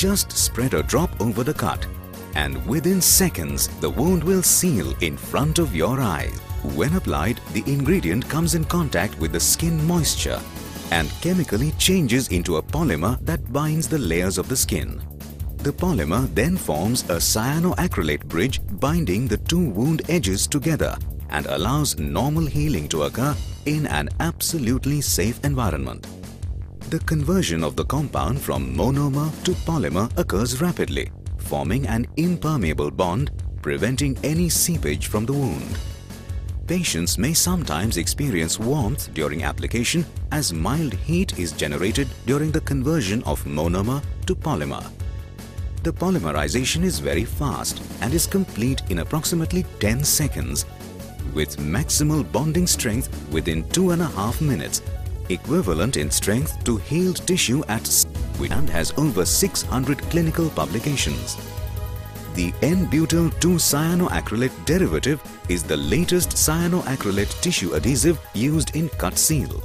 Just spread a drop over the cut and within seconds the wound will seal in front of your eye. When applied, the ingredient comes in contact with the skin moisture and chemically changes into a polymer that binds the layers of the skin. The polymer then forms a cyanoacrylate bridge binding the two wound edges together and allows normal healing to occur in an absolutely safe environment. The conversion of the compound from monomer to polymer occurs rapidly, forming an impermeable bond, preventing any seepage from the wound. Patients may sometimes experience warmth during application as mild heat is generated during the conversion of monomer to polymer. The polymerization is very fast and is complete in approximately 10 seconds with maximal bonding strength within two and a half minutes, equivalent in strength to healed tissue at and has over 600 clinical publications. The N-butyl 2-cyanoacrylate derivative is the latest cyanoacrylate tissue adhesive used in Cutseal.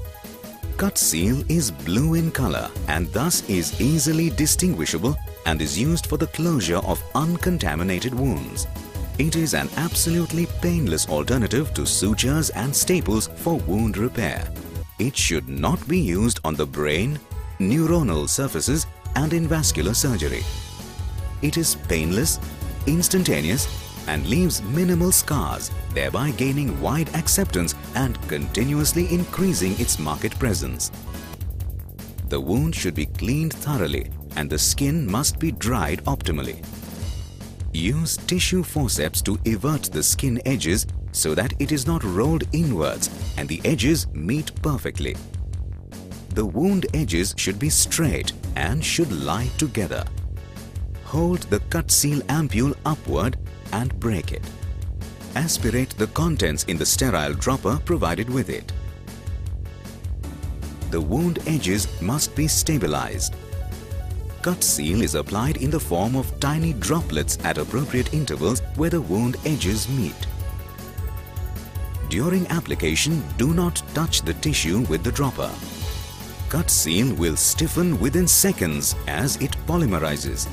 Cut seal is blue in color and thus is easily distinguishable and is used for the closure of uncontaminated wounds. It is an absolutely painless alternative to sutures and staples for wound repair. It should not be used on the brain, neuronal surfaces and in vascular surgery. It is painless, instantaneous and leaves minimal scars, thereby gaining wide acceptance and continuously increasing its market presence. The wound should be cleaned thoroughly and the skin must be dried optimally. Use tissue forceps to evert the skin edges so that it is not rolled inwards and the edges meet perfectly. The wound edges should be straight and should lie together. Hold the Cutseal ampule upward and break it. Aspirate the contents in the sterile dropper provided with it. The wound edges must be stabilized Cutseal is applied in the form of tiny droplets at appropriate intervals where the wound edges meet. During application, do not touch the tissue with the dropper. Cutseal will stiffen within seconds as it polymerizes